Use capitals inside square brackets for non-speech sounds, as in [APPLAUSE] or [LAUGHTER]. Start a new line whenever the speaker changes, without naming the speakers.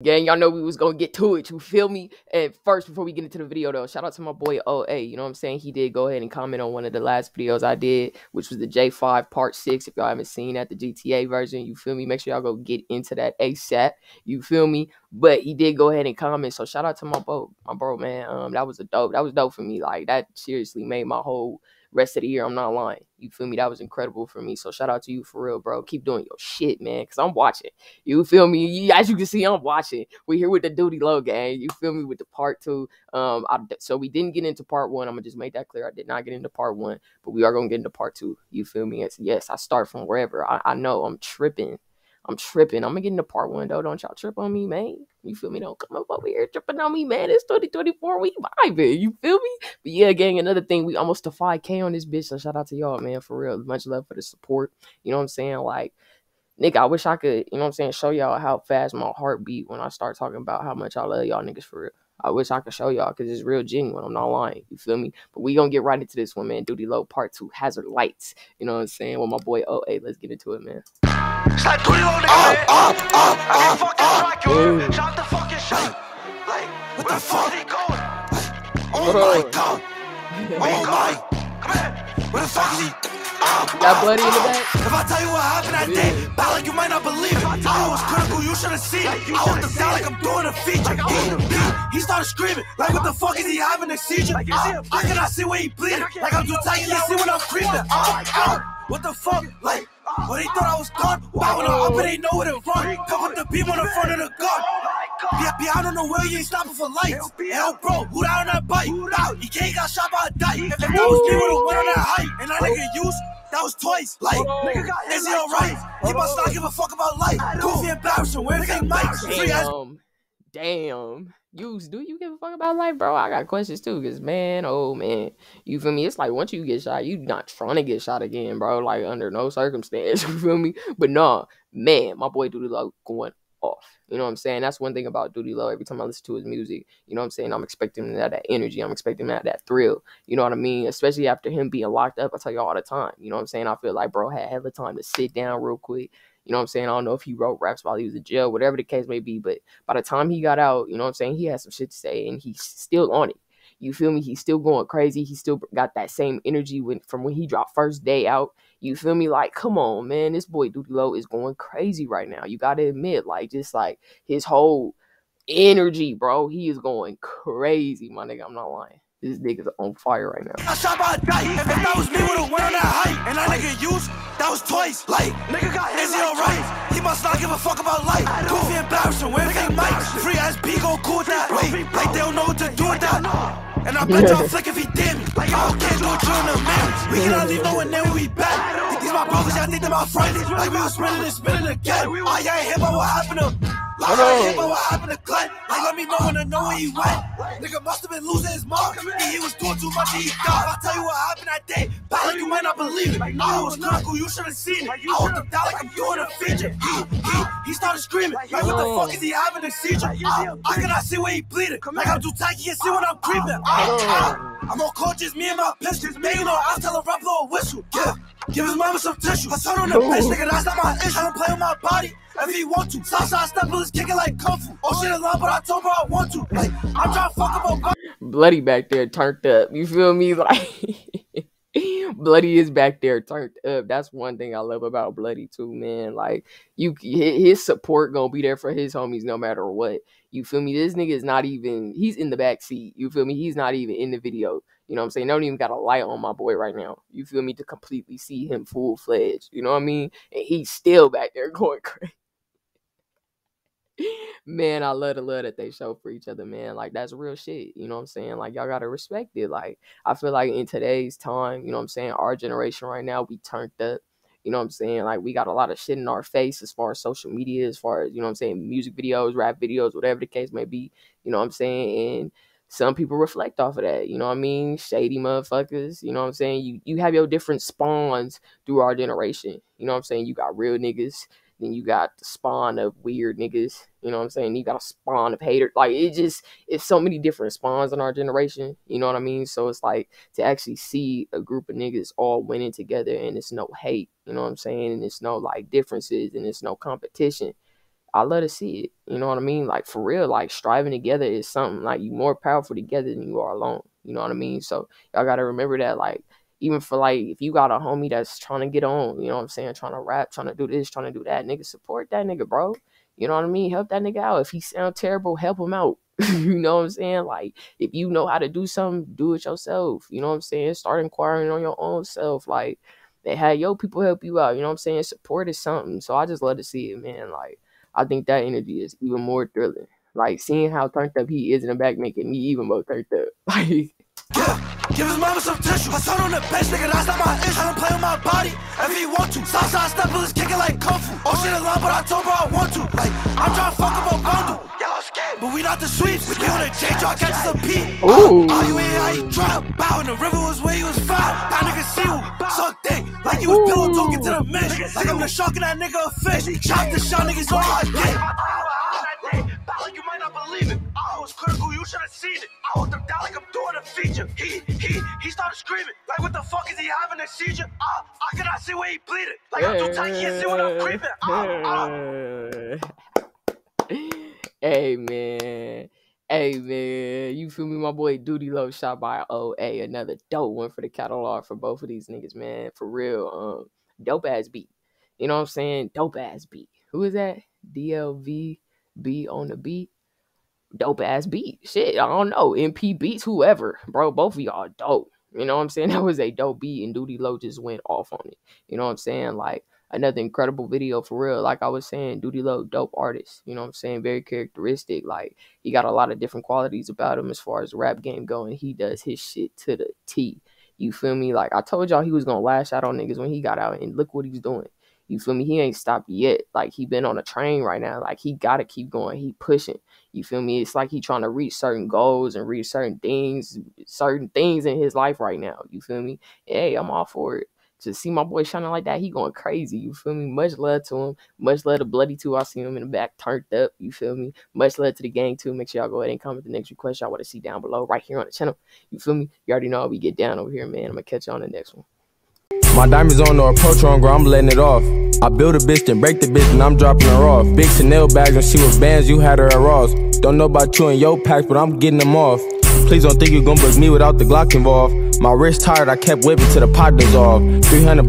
Gang, y'all know we was gonna get to it. You feel me? And first, before we get into the video, though, shout out to my boy OA. You know what I'm saying? He did go ahead and comment on one of the last videos I did, which was the J5 Part 6. If y'all haven't seen that, the GTA version, you feel me? Make sure y'all go get into that ASAP. You feel me? But he did go ahead and comment. So shout out to my bro, my bro, man. Um, that was a dope. That was dope for me. Like that seriously made my whole rest of the year. I'm not lying. You feel me? That was incredible for me. So shout out to you for real, bro. Keep doing your shit, man. Cause I'm watching. You feel me? As you can see, I'm watching. We here with the DudeyLo gang. You feel me with the part two. Um, I, so we didn't get into part one. I'm gonna just make that clear. I did not get into part one, but we are gonna get into part two. You feel me? It's, yes, I start from wherever. I, I know I'm tripping. I'm tripping. I'm gonna get into part one though. Don't y'all trip on me, man. You feel me? Don't come up over here tripping on me, man. It's 2024. We vibing. You feel me? But yeah, gang, another thing, we almost to 5K on this bitch. So shout out to y'all, man, for real. Much love for the support. You know what I'm saying? Like, nigga, I wish I could, you know what I'm saying, show y'all how fast my heart beat when I start talking about how much I love y'all niggas for real. I wish I could show y'all because it's real genuine. I'm not lying. You feel me? But we gonna get right into this one, man. DudeyLo Part 2, Hazard Lights. You know what I'm saying? With my boy OA. Let's get into it, man. Slide DudeyLo, nigga. Up, up, up, I can fucking track you. Shot the fucking shot. Like, what the fuck? Where going? Oh my god. Oh my. Come here. Where the fuck is he? Got bloody in the back. If I tell you what happened that day, bad like you might not believe it. I was critical, you should have seen it. I want the down like I'm doing a feature. He, he, he started screaming, like what the fuck is he having a seizure? Uh, I cannot see where he bleeding, like I'm too tight, you see when I'm creeping. Uh, uh, what the fuck? Like, when he thought I was done, bow when I'm up and they know where to run. Come with the beam on the front of the gun. Yeah, behind on the wheel, you ain't stopping for lights. Yo, bro, who down on that bike? Bow, he can't got shot by a dyke. If that was me, would've went on that height. And that nigga used that was twice. Like, nigga got is he alright? He must not give a fuck about life. Goofy embarrassing. Where's the mics? Damn. Damn. You do you give a fuck about life, bro? I got questions too, cause man, oh man, you feel me? It's like once you get shot, you not trying to get shot again, bro. Like under no circumstance, [LAUGHS] you feel me? But nah, man, my boy DudeyLo going off. You know what I'm saying? That's one thing about DudeyLo. Every time I listen to his music, you know what I'm saying? I'm expecting have that energy. I'm expecting have that thrill. You know what I mean? Especially after him being locked up. I tell you all the time. You know what I'm saying? I feel like bro had hella time to sit down real quick. You know what I'm saying? I don't know if he wrote raps while he was in jail, whatever the case may be. But by the time he got out, you know what I'm saying? He had some shit to say and he's still on it. You feel me? He's still going crazy. He still got that same energy when from when he dropped first day out. You feel me? Like, come on, man. This boy DudeyLo is going crazy right now. You gotta admit, like, just like his whole energy, bro. He is going crazy, my nigga. I'm not lying. This nigga's on fire right now. I shot by a dyke. If that was me, would've went on that height. And that nigga used, that was twice. Like, nigga got? He must not give a fuck about life. Goofy embarrassing, where's they mics? Free ass B go cool with that. Wait, like they don't know what to do with that. And I bet y'all [LAUGHS] flick if he did me. Like, I can't do it during the marriage. We cannot leave no one there when we back. These my brothers, y'all think they're my friends. Like, we was spinning and spinning again. Y'all ain't hear about what happened to like, I ain't hear about what happened to Glenn. Like, let me know when I know where he went. Nigga must have been losing his mind. He was doing too much, he died. I'll tell you what happened that day. But like, you might not believe it. I was critical, you should have seen it. I him down like I'm doing a feature. He, he, he started screaming. Like, what the fuck is he having a seizure? Ah, I, I cannot see where he bleeding. Like, I'm too tight, he can see when I'm creeping. I, I, ah, ah. I'm on coaches, me and my pistols. Banging on, I'll tell a rap blow a whistle. Yeah. Give his mama some tissue. I turn on the bitch, nigga, that's not my issue. I don't play with my body if he want to. Southside step is kicking like kung fu. Oh shit, lot, but I told her I want to. Like, I'm trying to fuck up a Bloody back there turned up. You feel me? [LAUGHS] Like Bloody is back there turned up. That's one thing I love about Bloody too, man. Like you, his support gonna be there for his homies no matter what. You feel me? This nigga is not even. He's in the back seat. You feel me? He's not even in the video. You know what I'm saying? I don't even got a light on my boy right now. You feel me? To completely see him full fledged. You know what I mean? And he's still back there [LAUGHS] going crazy. [LAUGHS] man, I love the love that they show for each other, man. Like that's real shit. You know what I'm saying? Like y'all gotta respect it. Like I feel like in today's time, you know what I'm saying, our generation right now, we turned up. You know what I'm saying? Like we got a lot of shit in our face as far as social media, as far as, you know what I'm saying, music videos, rap videos, whatever the case may be. You know what I'm saying? And some people reflect off of that. You know what I mean? Shady motherfuckers. You know what I'm saying? You you have your different spawns through our generation. You know what I'm saying? You got real niggas. Then you got the spawn of weird niggas. You know what I'm saying? You got a spawn of haters. Like it just it's so many different spawns in our generation. You know what I mean? So it's like to actually see a group of niggas all winning together and it's no hate. You know what I'm saying? And it's no like differences and it's no competition I love to see it. You know what I mean? Like for real, like striving together is something like you more powerful together than you are alone. You know what I mean? So y'all gotta remember that like even for like if you got a homie that's trying to get on, you know what I'm saying, trying to rap, trying to do this, trying to do that, nigga, support that nigga, bro. You know what I mean? Help that nigga out. If he sound terrible, help him out. [LAUGHS] you know what I'm saying? Like if you know how to do something, do it yourself. You know what I'm saying? Start inquiring on your own self. Like they had your people help you out. You know what I'm saying? Support is something. So I just love to see it, man. Like I think that energy is even more thrilling. Like seeing how turned up he is in the back making me even more turned up. [LAUGHS] Like
Give his mama some tissue. I saw on the bench, nigga, that's not my issue. Tryna play with my body if he want to. Southside step is kicking like kung fu. Oh shit, long, but I told bro I want to. Like, I'm trying to fuck up a bundle. Y'all scared, but we not the sweeps. We give it a J, draw catches a P.
Ooh.
All you ain't how you drop. Bow in the river was where you was found. That nigga see you, suck dick. Like you was pillow talking to the men. Like I'm the shark and that nigga a fish. Chop the shot, niggas all I get. Should have seen it. I hold them down like I'm doing a feature. He, he, he started screaming. Like, what the fuck is he having a seizure? Ah, I cannot see where he bleeding. Like, I'm too tight, can't see what I'm creeping. Ah, ah. [LAUGHS]
hey man. Hey man, you feel me? My boy DudeyLo shot by OA, another dope one for the catalog for both of these niggas, man. For real. Um, dope ass beat. You know what I'm saying? Dope ass beat. Who is that? DLV B on the beat. Dope ass beat. Shit, I don't know. MP beats, whoever. Bro, both of y'all dope. You know what I'm saying? [LAUGHS] That was a dope beat and DudeyLo just went off on it. You know what I'm saying? Like another incredible video for real. Like I was saying, DudeyLo, dope artist. You know what I'm saying? Very characteristic. Like he got a lot of different qualities about him as far as the rap game going. He does his shit to the T. You feel me? Like I told y'all he was gonna lash out on niggas when he got out and look what he's doing. You feel me? He ain't stopped yet. Like he been on a train right now. Like he gotta keep going. He pushing. You feel me? It's like he trying to reach certain goals and reach certain things, certain things in his life right now. You feel me? Hey, I'm all for it. To see my boy shining like that, he going crazy. You feel me? Much love to him. Much love to Bloody too. I see him in the back turned up. You feel me? Much love to the gang too. Make sure y'all go ahead and comment the next request y'all want to see down below right here on the channel. You feel me? You already know how we get down over here, man. I'm gonna catch y'all on the next one.
My diamonds on the approach on girl, I'm letting it off. I build a bitch, then break the bitch, and I'm dropping her off. Big Chanel bags and she was bands, you had her at Ross. Don't know about you and your packs, but I'm getting them off. Please don't think you gon' book me without the Glock involved. My wrist tired, I kept whipping till the pot dissolved. 300